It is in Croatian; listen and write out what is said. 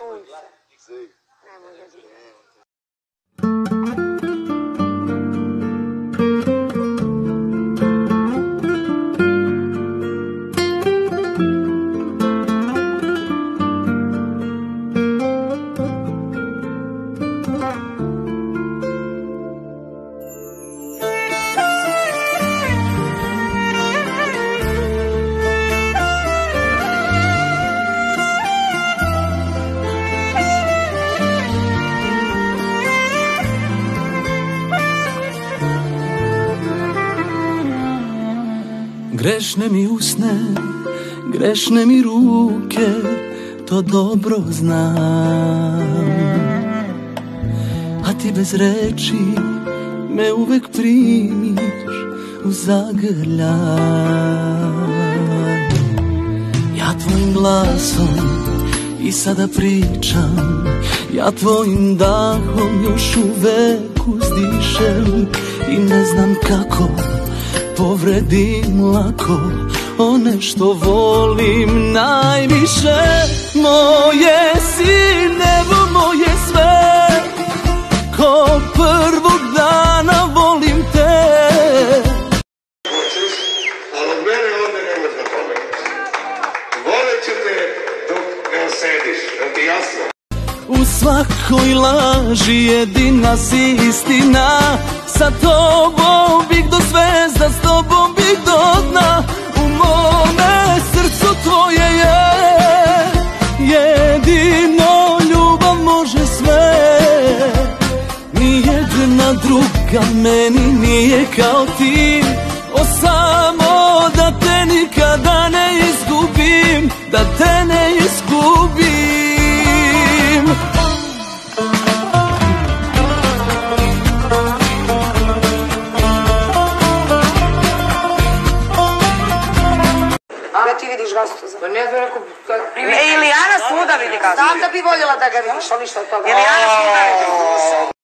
sunce. Ne može biti. Grešne mi usne, grešne mi ruke, to dobro znam. A ti bez reči me uvek primiš u zagrljaj. Ja tvojim glasom i sada pričam, ja tvojim dahom još uvek uzdišem i ne znam kako povredim lako one što volim najviše Moje si nebo, moje sve Ko prvog dana volim te ali mene ovdje ne da pobediš. Volit ću te dok evo sediš, da ti jasno? U svakoj laži jedina si istina. Sa tobom bih do zvezda, s tobom bih do dna. U mome srcu tvoje je. Jedino ljubav može sve. Nijedna druga meni nije kao ti. O samo Za... Pa ne znam, kad... E, Ilijana svuda vidi gastu. Znam da bi voljela da ga vidiš, ali ništa od toga. Ilijana svuda vidi.